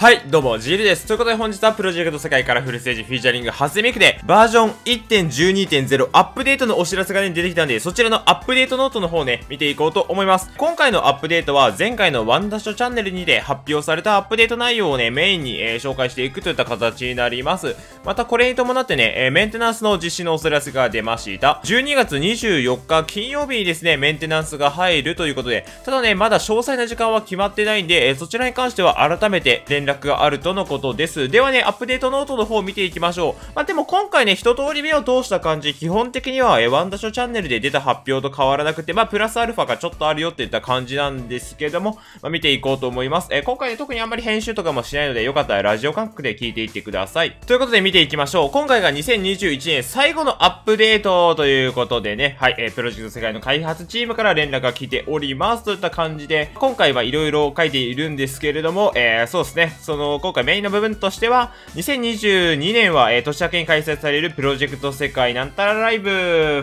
はい、どうも、ジールです。ということで本日はプロジェクト世界からフルステージフィーチャリング発生メイクでバージョン1.12.0アップデートのお知らせがね、出てきたんで、そちらのアップデートノートの方ね、見ていこうと思います。今回のアップデートは前回のワンダッシュチャンネルにて発表されたアップデート内容をね、メインに、えー、紹介していくといった形になります。またこれに伴ってね、えー、メンテナンスの実施のお知らせが出ました。12月24日金曜日にですね、メンテナンスが入るということで、ただね、まだ詳細な時間は決まってないんで、えー、そちらに関しては改めて連絡があるとのことです。ではね、アップデートノートの方を見ていきましょう。まあ、でも今回ね、一通り目を通した感じ、基本的には、えワンダショチャンネルで出た発表と変わらなくて、まあ、プラスアルファがちょっとあるよっていった感じなんですけども、まあ、見ていこうと思います。え今回ね、特にあんまり編集とかもしないので、よかったらラジオ感覚で聞いていってください。ということで見ていきましょう。今回が2021年最後のアップデートということでね、はい、えプロジェクト世界の開発チームから連絡が来ておりますといった感じで、今回はいろいろ書いているんですけれども、えー、そうですね、その、今回メインの部分としては、2022年は、えー、年明けに開催されるプロジェクト世界なんたらライブ、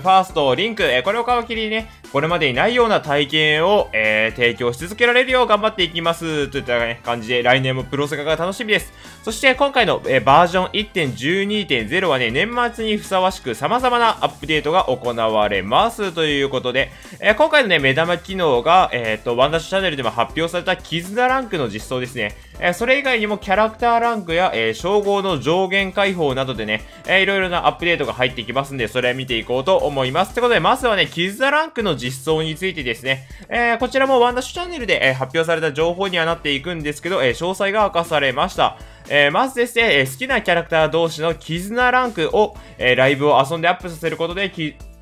ファースト、リンク、えー、これを皮切りにね、これまでにないような体験を、えー、提供し続けられるよう頑張っていきます。といった、ね、感じで、来年もプロセカが楽しみです。そして、今回の、えー、バージョン1.12.0はね、年末にふさわしく様々なアップデートが行われます。ということで、えー、今回のね、目玉機能が、えっ、と、ワンダッシュチャンネルでも発表された絆ランクの実装ですね。えそれ以外にもキャラクターランクや、え称号の上限解放などでね、えー、いろいろなアップデートが入ってきますんで、それ見ていこうと思います。ってことで、まずはね、絆ランクの実装についてですね、えー、こちらもワンダッシュチャンネルで、えー、発表された情報にはなっていくんですけど、え、詳細が明かされました。えー、まずですね、え、好きなキャラクター同士の絆ランクを、え、ライブを遊んでアップさせることで、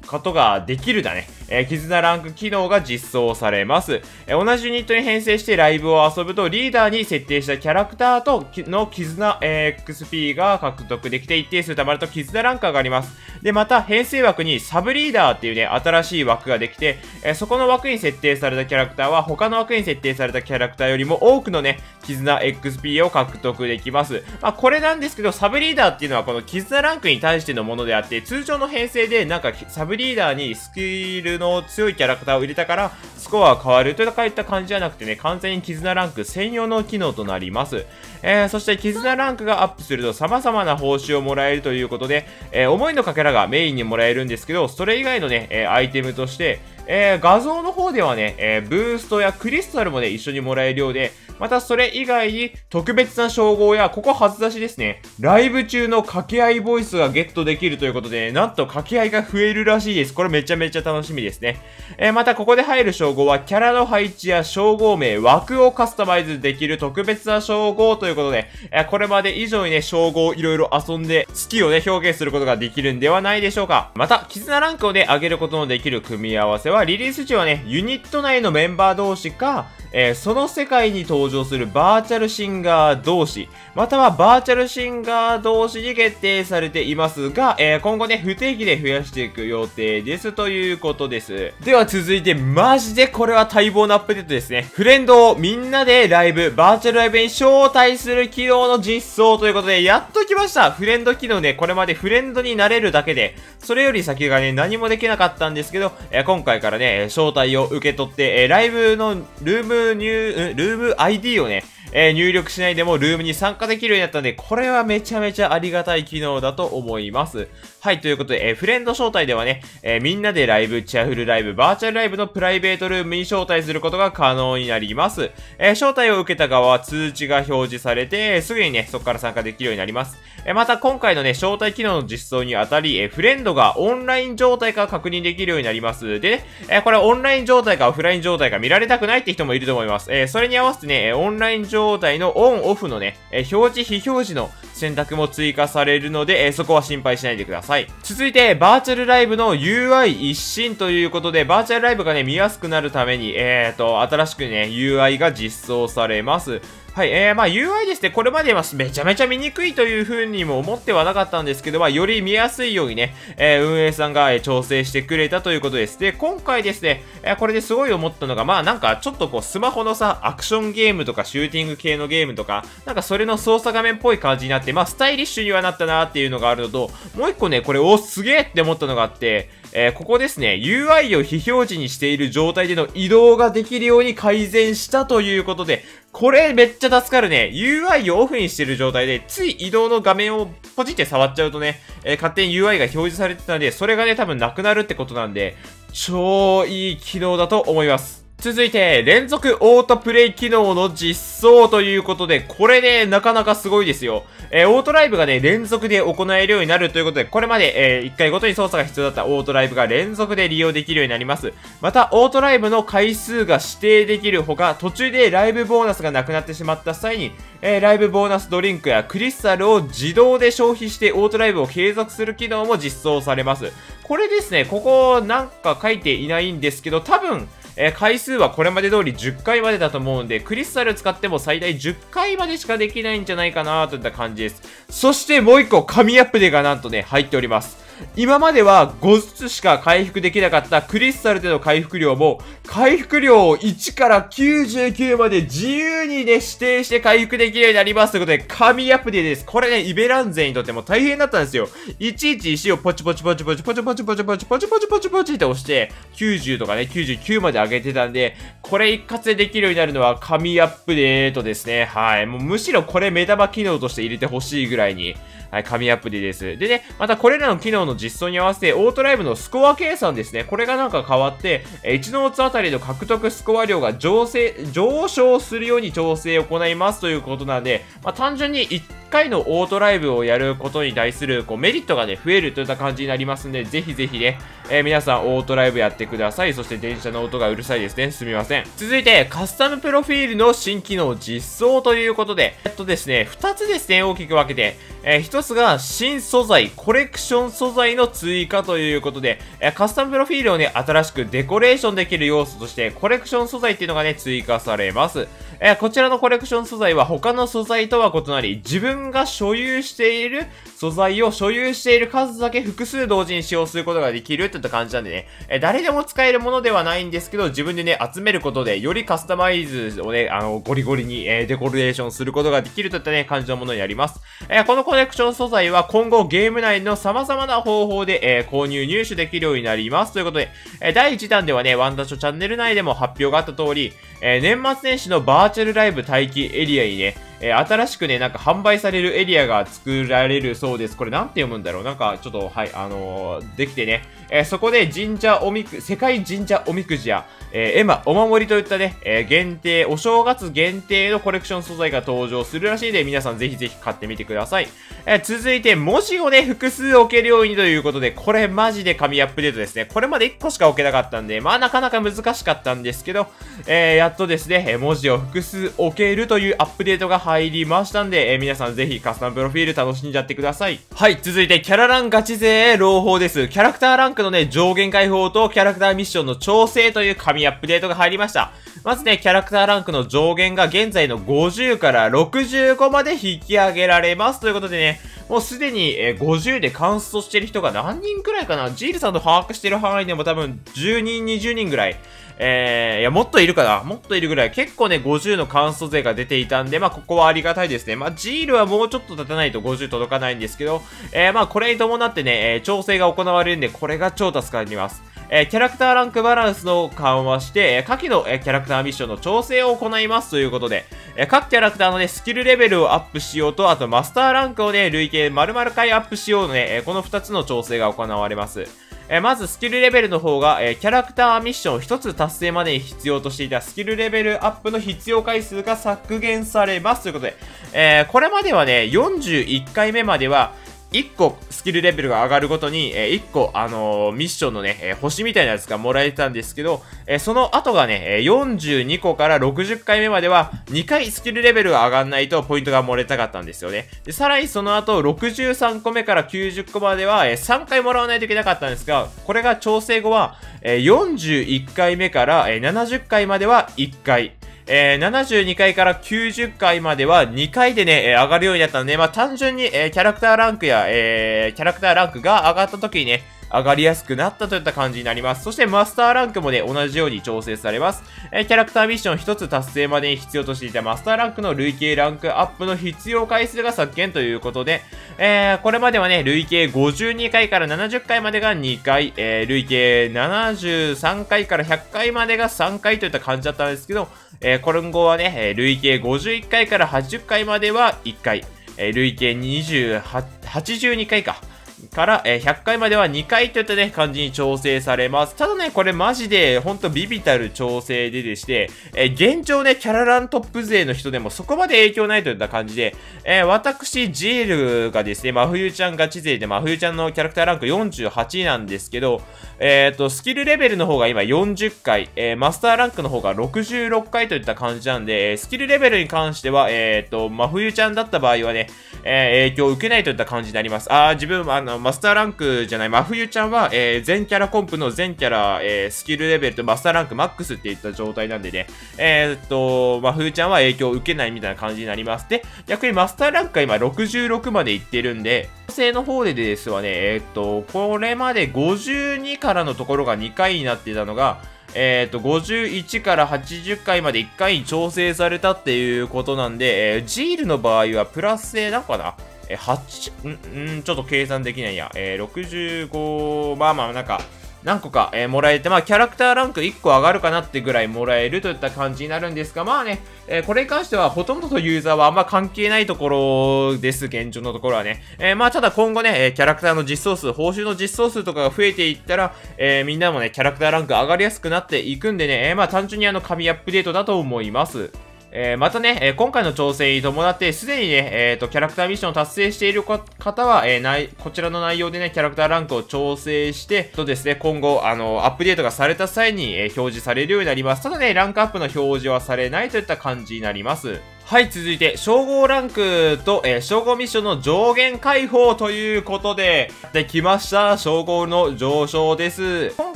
ことができるだね。えー、絆ランク機能が実装されます。えー、同じユニットに編成してライブを遊ぶと、リーダーに設定したキャラクターとの絆、えー、XP が獲得できて一定数溜まると絆ランクが上がります。で、また、編成枠にサブリーダーっていうね、新しい枠ができて、えー、そこの枠に設定されたキャラクターは、他の枠に設定されたキャラクターよりも多くのね、絆 XP を獲得できます。まあ、これなんですけど、サブリーダーっていうのはこの絆ランクに対してのものであって、通常の編成でなんかサブリーダーにスキルの強いキャラクターを入れたから、スコアが変わるといった感じじゃなくてね、完全に絆ランク専用の機能となります。えー、そして絆ランクがアップすると様々な報酬をもらえるということで、えー、思いのかけらがメインにもらえるんですけど、それ以外のね、えー、アイテムとして、えー、画像の方ではね、えー、ブーストやクリスタルもね、一緒にもらえるようで、またそれ以外に特別な称号や、ここ初出しですね、ライブ中の掛け合いボイスがゲットできるということで、ね、なんと掛け合いが増えるらしいです。これめちゃめちゃ楽しみですね。えー、またここで入る称号は、キャラの配置や称号名、枠をカスタマイズできる特別な称号といういうことで、えー、これまで以上にね、称号をいろいろ遊んで、好きをね、表現することができるんではないでしょうか。また、絆ランクをね、上げることのできる組み合わせは、リリース時はね、ユニット内のメンバー同士か、えー、その世界に登場するバーチャルシンガー同士、またはバーチャルシンガー同士に決定されていますが、えー、今後ね、不定期で増やしていく予定ですということです。では続いて、マジでこれは待望のアップデートですね。フレンドをみんなでライブ、バーチャルライブに招待する機能の実装ということで、やっと来ましたフレンド機能ね、これまでフレンドになれるだけで、それより先がね、何もできなかったんですけど、えー、今回からね、招待を受け取って、え、ライブのルームニュー、ルーム ID をね、えー、入力しないでもルームに参加できるようになったので、これはめちゃめちゃありがたい機能だと思います。はい、ということで、えー、フレンド招待ではね、えー、みんなでライブ、チアフルライブ、バーチャルライブのプライベートルームに招待することが可能になります。え招待を受けた側は通知が表示されて、すぐにね、そこから参加できるようになります。えまた、今回のね、招待機能の実装にあたり、えフレンドがオンライン状態か確認できるようになります。でね、えこれオンライン状態かオフライン状態か見られたくないって人もいると思います。えそれに合わせてね、オンライン状状態のオンオフのね、え表示非表示の選択も追加されるので、えそこは心配しないでください。続いて、バーチャルライブの UI 一新ということで、バーチャルライブがね、見やすくなるために、えーと、新しくね、UI が実装されます。はい、えー、まあ UI ですね、これまではめちゃめちゃ見にくいという風にも思ってはなかったんですけど、まあより見やすいようにね、えー、運営さんが、え、調整してくれたということです。で、今回ですね、えー、これですごい思ったのが、まあなんかちょっとこうスマホのさ、アクションゲームとかシューティング系のゲームとか、なんかそれの操作画面っぽい感じになって、まあスタイリッシュにはなったなっていうのがあるのと、もう一個ね、これ、お、すげえって思ったのがあって、えー、ここですね、UI を非表示にしている状態での移動ができるように改善したということで、これめっちゃ助かるね。UI をオフにしてる状態で、つい移動の画面をポチって触っちゃうとね、えー、勝手に UI が表示されてたんで、それがね、多分なくなるってことなんで、超いい機能だと思います。続いて、連続オートプレイ機能の実装ということで、これね、なかなかすごいですよ。えー、オートライブがね、連続で行えるようになるということで、これまで、えー、1回ごとに操作が必要だったオートライブが連続で利用できるようになります。また、オートライブの回数が指定できるほか、途中でライブボーナスがなくなってしまった際に、えー、ライブボーナスドリンクやクリスタルを自動で消費してオートライブを継続する機能も実装されます。これですね、ここなんか書いていないんですけど、多分、えー、回数はこれまで通り10回までだと思うんで、クリスタル使っても最大10回までしかできないんじゃないかなといった感じです。そしてもう一個、神アップデーがなんとね、入っております。今までは5ずつしか回復できなかったクリスタルでの回復量も、回復量を1から99まで自由にね、指定して回復できるようになりますということで、神アプデです。これね、イベランゼにとっても大変だったんですよ。いちいち石をポチポチポチポチポチポチポチポチポチポチポチポチって押して、90とかね、99まで上げてたんで、これ一括でできるようになるのは神アップデートですね。はい。もうむしろこれ目玉機能として入れてほしいぐらいに、はい、紙アプリです。でね、またこれらの機能の実装に合わせて、オートライブのスコア計算ですね。これがなんか変わって、1ノーツあたりの獲得スコア量が上上昇するように調整を行いますということなんで、まあ、単純に1回のオートライブをやることに対するこうメリットがね、増えるといった感じになりますんで、ぜひぜひね、えー、皆さんオートライブやってください。そして電車の音がうるさいですね。すみません。続いて、カスタムプロフィールの新機能実装ということで、えっとですね、2つですね、大きく分けて、えー、1つが新素材、コレクション素材の追加ということで、え、カスタムプロフィールをね、新しくデコレーションできる要素として、コレクション素材っていうのがね、追加されます。えー、こちらのコレクション素材は他の素材とは異なり、自分が所有している素材を所有している数だけ複数同時に使用することができるって感じなんでね、えー、誰でも使えるものではないんですけど、自分でね、集めることで、よりカスタマイズをね、あの、ゴリゴリに、えー、デコレーションすることができるといったね、感じのものになります。え、このコレクション素材は今後ゲーム内の様々な方法で、え、購入入手できるようになります。ということで、え、第1弾ではね、ワンダショチャンネル内でも発表があった通り、え、年末年始のバーーチャルライブ待機エリアにね、えー、新しくね、なんか販売されるエリアが作られるそうです。これなんて読むんだろうなんか、ちょっと、はい、あのー、できてね、えー、そこで神社おみく、世界神社おみくじや、えー、エマ、お守りといったね、え、限定、お正月限定のコレクション素材が登場するらしいので、皆さんぜひぜひ買ってみてください。え、続いて、文字をね、複数置けるようにということで、これマジで紙アップデートですね。これまで1個しか置けなかったんで、まあなかなか難しかったんですけど、え、やっとですね、文字を複数置けるというアップデートが入りましたんで、えー、皆さんぜひカスタムプロフィール楽しんじゃってください。はい、続いて、キャラランガチ勢朗報です。キャラクターランクのね、上限解放とキャラクターミッションの調整という紙アップデートが入りました。まずね、キャラクターランクの上限が現在の50から65まで引き上げられます。ということでね、もうすでに、え50でカウントしてる人が何人くらいかな？ジールさんと把握してる範囲でも多分10人、20人ぐらい。えー、いや、もっといるかな？もっといるぐらい。結構ね、50のカウント勢が出ていたんで、まあ、ここはありがたいですね。まあ、ジールはもうちょっと経たないと50届かないんですけど、えー、まあ、これに伴ってね、えー、調整が行われるんで、これが超助かります。えー、キャラクターランクバランスの緩和して、え、下記の、え、キャラクターミッションの調整を行いますということで、え、各キャラクターのね、スキルレベルをアップしようと、あとマスターランクをね、累計丸々回アップしようのね、えー、この2つの調整が行われます。え、まずスキルレベルの方が、え、キャラクターミッション1つ達成までに必要としていたスキルレベルアップの必要回数が削減されますということで、え、これまではね、41回目までは、1個スキルレベルが上がるごとに、え、1個、あの、ミッションのね、え、星みたいなやつがもらえてたんですけど、えその後がね、42個から60回目までは、2回スキルレベルが上がんないとポイントが漏れたかったんですよね。で、さらにその後、63個目から90個までは、え3回もらわないといけなかったんですが、これが調整後は、え41回目から、え70回までは1回、えー、72回から90回までは2回でね、えー、上がるようになったので、まあ単純に、えー、キャラクターランクや、えー、キャラクターランクが上がった時にね、上がりやすくなったといった感じになります。そしてマスターランクもね、同じように調整されます。えー、キャラクターミッション1つ達成までに必要としていたマスターランクの累計ランクアップの必要回数が削減ということで、えー、これまではね、累計52回から70回までが2回、えー、累計73回から100回までが3回といった感じだったんですけど、えー、今後はね、え、累計51回から80回までは1回、え、累計28、82回か。から、えー、100回までは2回といったね、感じに調整されます。ただね、これマジで、ほんとビビたる調整ででして、えー、現状ね、キャララントップ勢の人でもそこまで影響ないといった感じで、えー、私、ジールがですね、真冬ちゃんガチ勢で、真冬ちゃんのキャラクターランク48なんですけど、えっ、ー、と、スキルレベルの方が今40回、えー、マスターランクの方が66回といった感じなんで、スキルレベルに関しては、えっ、ー、と、真冬ちゃんだった場合はね、え影響を受けないといった感じになります。あー、自分、あの、マスターランクじゃない、真冬ちゃんは、え全キャラコンプの全キャラ、えスキルレベルとマスターランクマックスっていった状態なんでね、えっと、真冬ちゃんは影響を受けないみたいな感じになります。で、逆にマスターランクが今66までいってるんで、女性の方でですわね、えっと、これまで52からのところが2回になってたのが、えっ、ー、と、51から80回まで1回に調整されたっていうことなんで、えー、ジールの場合はプラスで、なんかな、8、ん、ん、ちょっと計算できないや。えー、65、まあまあ、なんか、何個か、えー、もらえて、まあ、キャラクターランク1個上がるかなってぐらいもらえるといった感じになるんですが、まあね、えー、これに関しては、ほとんどのユーザーはあんま関係ないところです、現状のところはね。えー、まあ、ただ今後ね、えキャラクターの実装数、報酬の実装数とかが増えていったら、えみんなもね、キャラクターランク上がりやすくなっていくんでね、えまあ、単純にあの、紙アップデートだと思います。えー、またね、えー、今回の調整に伴って、すでにね、えっ、ー、と、キャラクターミッションを達成している方は、えー、こちらの内容でね、キャラクターランクを調整して、とですね、今後、あの、アップデートがされた際に、え表示されるようになります。ただね、ランクアップの表示はされないといった感じになります。はい、続いて、称号ランクと、えー、称号ミッションの上限解放ということで、やってきました。称号の上昇です。今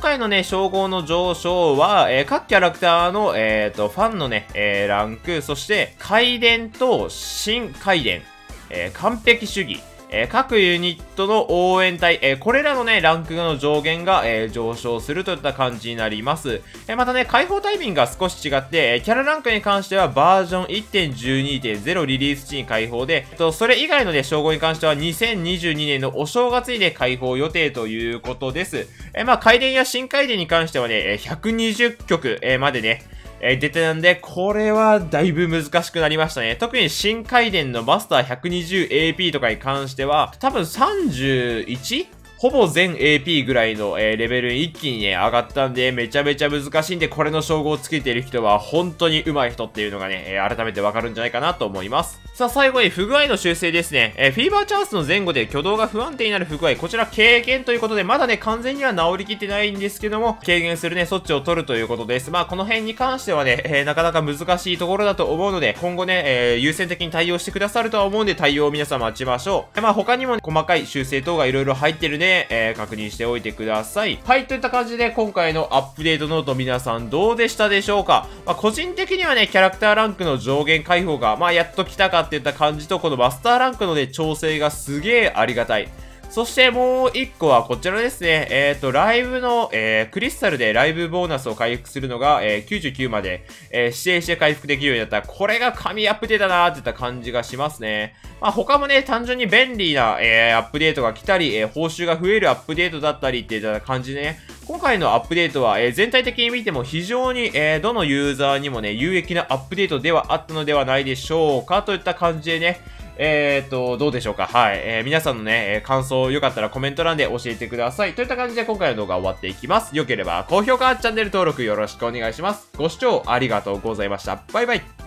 回のね、称号の上昇は、えー、各キャラクターの、えっ、ー、と、ファンのね、えランク、そして、回伝と新回伝、え完璧主義、えー、各ユニットの応援隊、えー、これらのね、ランクの上限が、えー、上昇するといった感じになります。えまたね、解放タイミングが少し違って、えキャラランクに関してはバージョン1.12.0リリース時に解放で、えっと、それ以外のね、称号に関しては2022年のお正月にね、解放予定ということです。えまあ、回伝や新回伝に関してはね、120曲、えまでね、えー、出てたんで、これはだいぶ難しくなりましたね。特に新回伝のマスター 120AP とかに関しては、多分 31? ほぼ全 AP ぐらいの、えー、レベルに一気にね、上がったんで、めちゃめちゃ難しいんで、これの称号をつけている人は、本当に上手い人っていうのがね、えー、改めてわかるんじゃないかなと思います。さあ、最後に不具合の修正ですね。えー、フィーバーチャンスの前後で挙動が不安定になる不具合、こちら軽減ということで、まだね、完全には治りきってないんですけども、軽減するね、措置を取るということです。まあ、この辺に関してはね、えー、なかなか難しいところだと思うので、今後ね、えー、優先的に対応してくださるとは思うんで、対応を皆さん待ちましょう。まあ、他にも、ね、細かい修正等が色々入ってるね、えー、確認しておいてください。はい、といった感じで今回のアップデートノート皆さんどうでしたでしょうか？まあ、個人的にはね、キャラクターランクの上限解放が、まあ、やっと来たかっていった感じと、このマスターランクのね、調整がすげえありがたい。そしてもう一個はこちらですね。えっ、ー、と、ライブの、えー、クリスタルでライブボーナスを回復するのが、えー、99まで、えー、指定して回復できるようになった。これが神アップデートだなーっていった感じがしますね。まあ、他もね、単純に便利な、えー、アップデートが来たり、えー、報酬が増えるアップデートだったりっていった感じでね、今回のアップデートは、えー、全体的に見ても非常に、えー、どのユーザーにもね、有益なアップデートではあったのではないでしょうかといった感じでね、えー、っと、どうでしょうか？はい。えー、皆さんのね、感想よかったらコメント欄で教えてください。といった感じで今回の動画終わっていきます。よければ高評価、チャンネル登録よろしくお願いします。ご視聴ありがとうございました。バイバイ。